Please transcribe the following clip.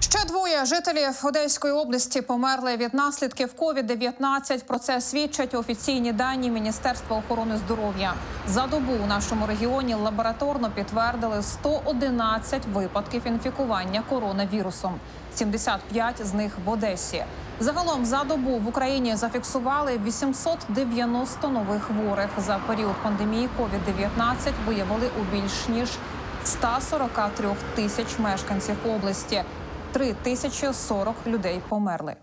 Ще двоє жителів Одеської області померли від наслідків COVID-19. Про це свідчать офіційні дані Міністерства охорони здоров'я. За добу у нашому регіоні лабораторно підтвердили 111 випадків інфікування коронавірусом. 75 з них в Одесі. Загалом за добу в Україні зафіксували 890 нових хворих. За період пандемії COVID-19 виявили у більш ніж 143 тисяч мешканців області. 3040 людей померли.